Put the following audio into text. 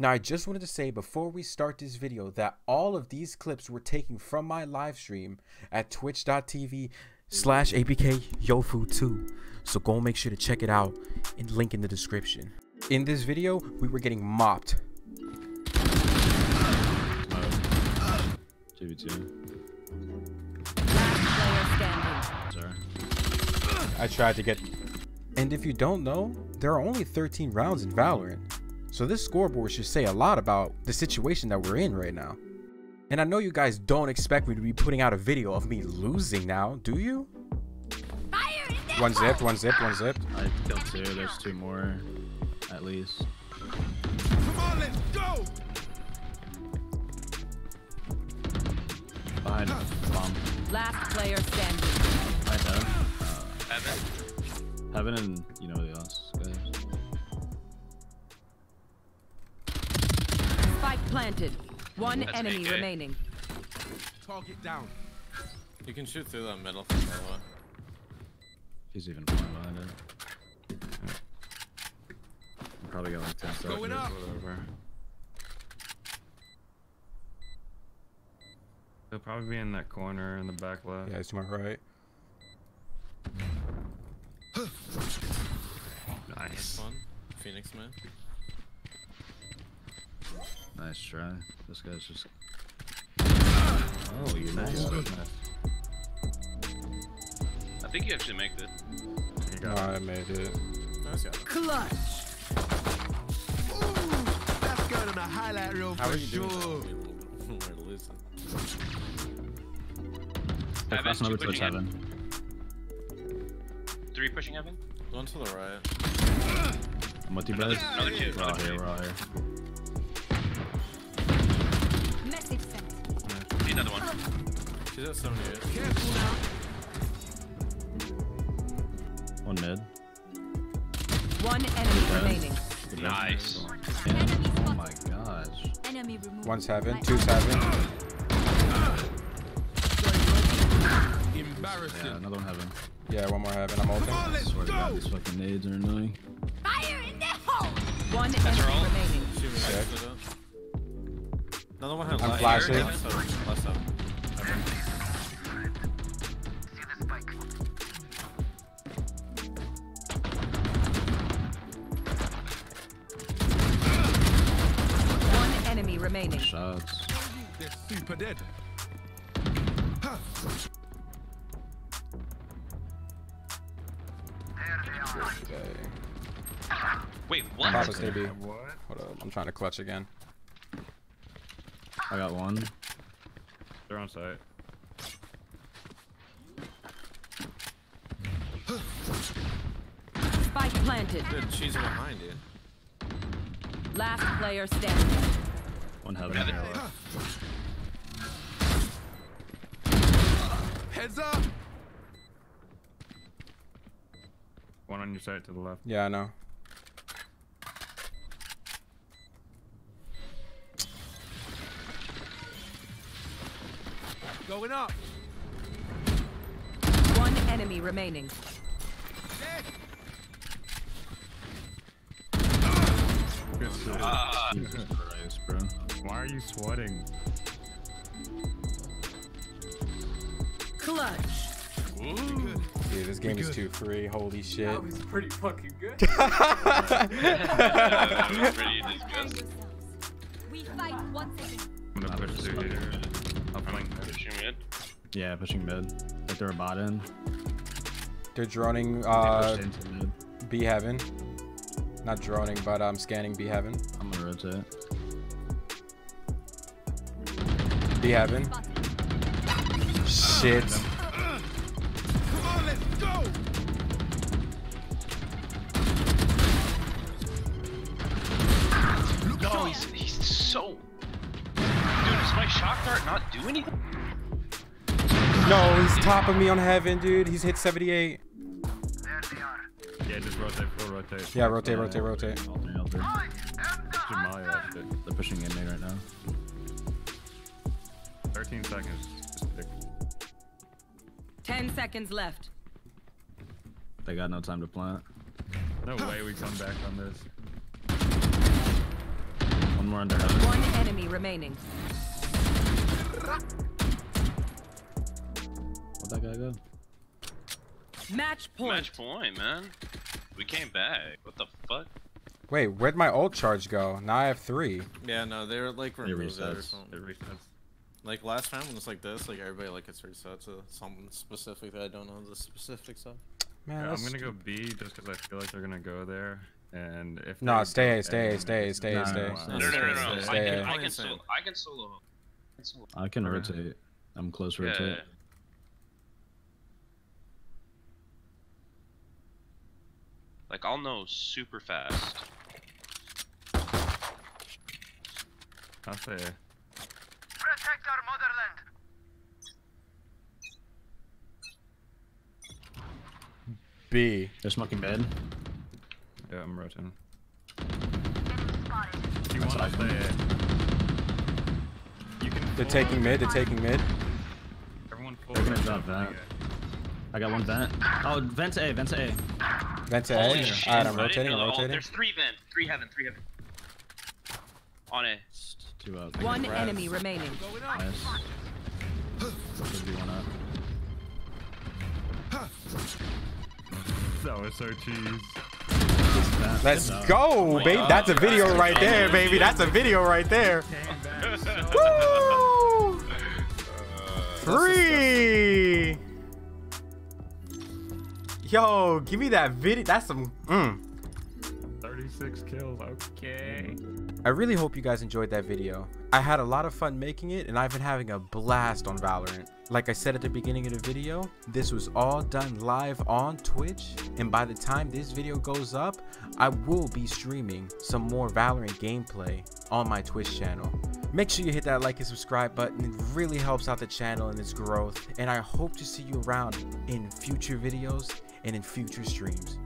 Now, I just wanted to say before we start this video that all of these clips were taken from my live stream at twitch.tv slash apkyofu2. So go make sure to check it out and link in the description. In this video, we were getting mopped. JV2. Last player standing. Sorry. I tried to get... And if you don't know, there are only 13 rounds in Valorant. So this scoreboard should say a lot about the situation that we're in right now. And I know you guys don't expect me to be putting out a video of me losing now, do you? One zipped, one zipped, one zipped. I killed two. There's two more, at least. Come on, let's go! Behind bomb. Last player standing. Behind heaven. Uh, heaven. Heaven and you know the else guys. Spike planted. One That's enemy AK. remaining. Target down. You can shoot through that middle from that way. He's even flying behind it. I'm probably got like 10 seconds Going or up. whatever. He'll probably be in that corner in the back left. Yeah, it's to my right. Nice Nice. one. Phoenix man. Nice try. This guy's just. Oh, you nice. I think you actually make it. You No, I made it. Nice guy. Clutch. Ooh, that's going on a highlight reel How for are you doing sure. that? We're losing. They're Heaven, crossing over towards pushing heaven. Three pushing heaven. One to the right. I'm with you, Another- another two, We're all here. two. We're all here. Another one. She's at 78. One mid. One enemy Okay. remaining. Nice. Yeah. Oh my gosh. Enemy removed. One's heaven, two's heaven. Embarrassing. Yeah, another one heaven. Yeah, one more heaven. I'm Come ulting. on, let's Swear to God, these fucking nades are annoying. Fire in the hole! One That's enemy remaining. Another one had I'm left. flashing. Left side. Left side. One enemy remaining. Shots. They're super dead. Okay. Wait, what? Papa stay B. What? Hold up, I'm trying to clutch again. I got one. They're on site. Spike planted. Good. She's behind you. Last player standing. One heaven. Yeah, Heads up! One on your side to the left. Yeah, I know. Going up. One enemy remaining. Dead. Ah, Christ, bro. Why are you sweating? Clutch. ooh. Dude, this game is too free. Holy shit. That was pretty fucking good. that was pretty disgusting. We fight once again. I'm gonna push through here. I'll flank that. Pushing mid. Yeah, pushing mid. Like they're a bot in. They're droning They uh, pushed into. B heaven. Not droning, but I'm um, scanning B heaven. I'm gonna rotate. B heaven. Shit. Come on, let's go! No, he's, he's so. Dude, does my shock dart not do anything? No, he's top of me on heaven, dude. He's hit 78. Yeah, just rotate, full rotate. Yeah, rotate, rotate, rotate. All three, all three. Push your molly off, dude. They're pushing in me right now. 13 seconds. Ten seconds left. They got no time to plant. No way we come back on this. One more under heaven. One enemy remaining. Where'd that guy go? Match point. Match point, man. We came back. What the fuck? Wait, where'd my ult charge go? Now I have three. Yeah, no, they're like It removed that or resets. something. It resets. Like last time when it's like this, like everybody like gets reset to something specific that I don't know the specifics of. Man, Yeah, I'm gonna go B just because I feel like they're gonna go there, and if No, they stay, stay, stay, stay, stay. No, No, no, no, no, no. I Stay. can, I can, I can solo. I can solo. I can Okay. rotate. I'm close Yeah. rotate. Like I'll know super fast. I'll say A. B. They're smoking bed. Yeah, I'm rotating. If you want to stay A. You can. They're taking mid. They're taking mid. Everyone full They're gonna drop from that. A. I got one vent. Oh, vent to A, vent to A. Vent to A. Holy Alright, shit, I'm rotating. I'm know- oh, rotating. there's three vent, three heaven, three heaven. On A. It's Two up. One Congrats. enemy remaining. Nice. One up. That was so cheese. Let's go, oh baby. That's a video right there, baby. That's a video right there. Free. Yo, give me that video. That's some. Mm. 36 kills. Okay. I really hope you guys enjoyed that video. I had a lot of fun making it and I've been having a blast on Valorant. Like I said at the beginning of the video, this was all done live on Twitch and by the time this video goes up, I will be streaming some more Valorant gameplay on my Twitch channel. Make sure you hit that like and subscribe button. It really helps out the channel and its growth and I hope to see you around in future videos and in future streams.